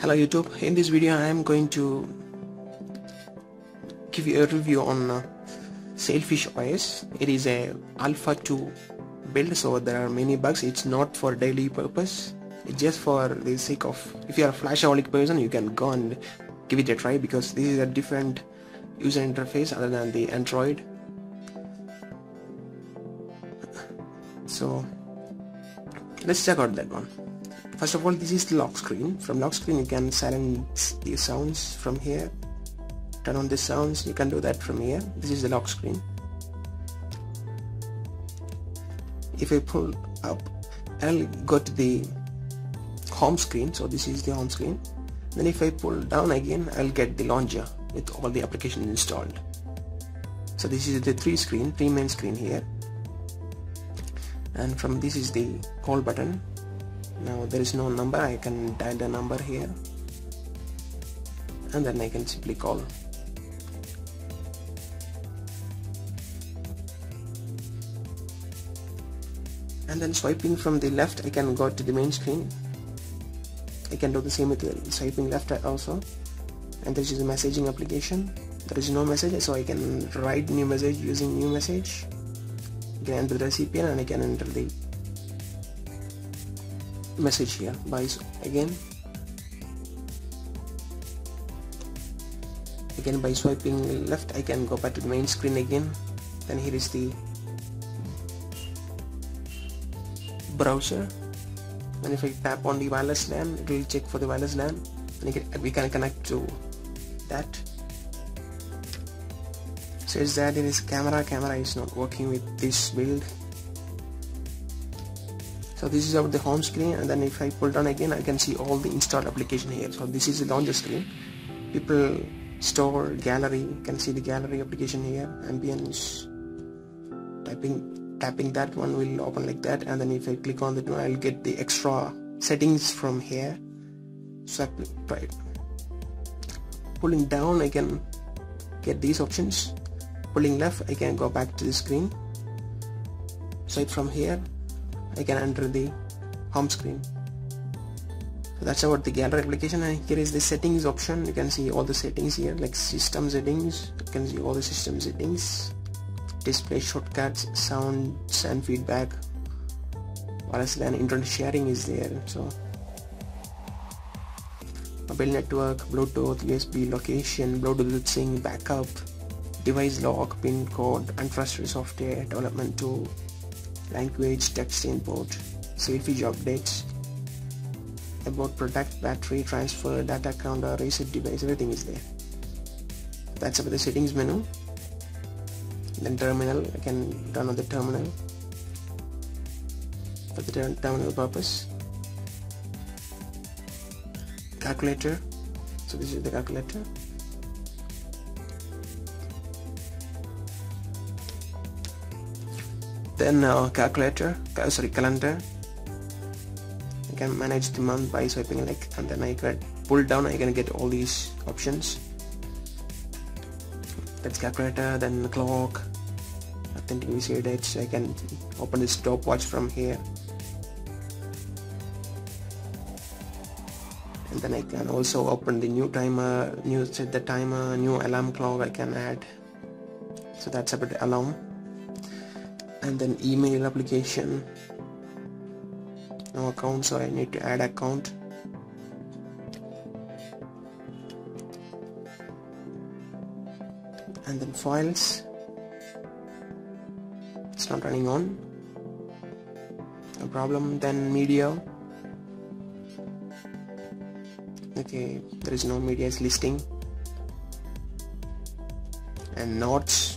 Hello YouTube, in this video I am going to give you a review on uh, Sailfish OS. It is a alpha 2 build so there are many bugs. It's not for daily purpose. It's just for the sake of if you are a flashaholic person you can go and give it a try because this is a different user interface other than the Android. So let's check out that one. First of all, this is the lock screen. From lock screen, you can silence the sounds from here. Turn on the sounds. You can do that from here. This is the lock screen. If I pull up, I'll go to the home screen. So this is the home screen. Then if I pull down again, I'll get the launcher with all the applications installed. So this is the three screen, three main screen here. And from this is the call button now there is no number. I can dial the number here. And then I can simply call. And then swiping from the left I can go to the main screen. I can do the same with swiping left also. And this is a messaging application. There is no message so I can write new message using new message. I can enter the recipient and I can enter the message here by again. Again by swiping left I can go back to the main screen again. Then here is the browser. And if I tap on the wireless LAN it will check for the wireless LAN. And we can connect to that. Says that in this camera? Camera is not working with this build so this is about the home screen and then if I pull down again I can see all the installed application here. So this is the launcher screen. People store gallery you can see the gallery application here. Ambience typing tapping that one will open like that. And then if I click on that one I'll get the extra settings from here. So right pulling down I can get these options. Pulling left I can go back to the screen. Swipe from here I can enter the home screen. So that's about the gallery application. And here is the settings option. You can see all the settings here like system settings. You can see all the system settings. Display shortcuts sounds and feedback. Wireless LAN internet sharing is there. So mobile network bluetooth usb location bluetooth sync backup device lock pin code and trusted software development tool language text input Sailfish updates about product battery transfer data counter reset device everything is there. That's about the settings menu. Then terminal I can turn on the terminal for the ter terminal purpose. Calculator. So this is the calculator then uh, calculator sorry calendar. I can manage the month by swiping like and then I can pull down I can get all these options. That's calculator then clock authentic VCA dates. I can open the stopwatch from here. And then I can also open the new timer new set the timer new alarm clock I can add. So that's about the alarm and then email application. No account so I need to add account. And then files. It's not running on. No problem. Then media. Okay there is no media is listing. And notes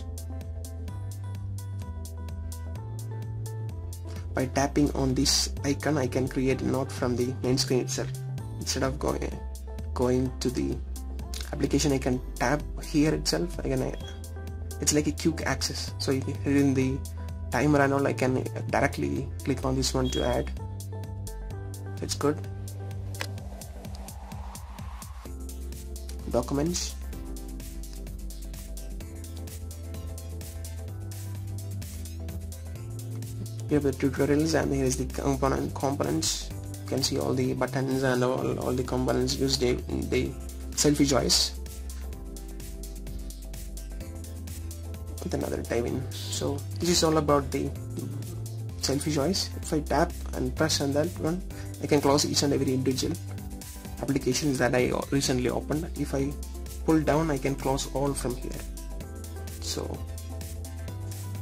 by tapping on this icon I can create a note from the main screen itself. Instead of going eh, going to the application I can tap here itself. I can eh, it's like a quick access. So in the timer and all I can eh, directly click on this one to add. It's good. Documents have the tutorials and here is the component components. You can see all the buttons and all, all the components used in the Sailfish OS with another dive in so this is all about the Sailfish OS if I tap and press on that one I can close each and every individual applications that I recently opened. If I pull down I can close all from here. So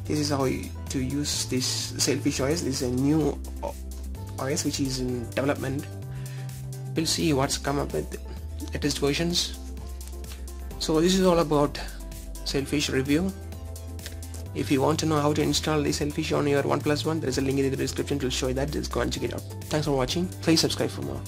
this is how to use this Sailfish OS this is a new uh, OS which is in development. We'll see what's come up with latest versions. So this is all about Sailfish review. If you want to know how to install the Sailfish on your OnePlus One there is a link in the description to show you that. Just go and check it out. Thanks for watching. Please subscribe for more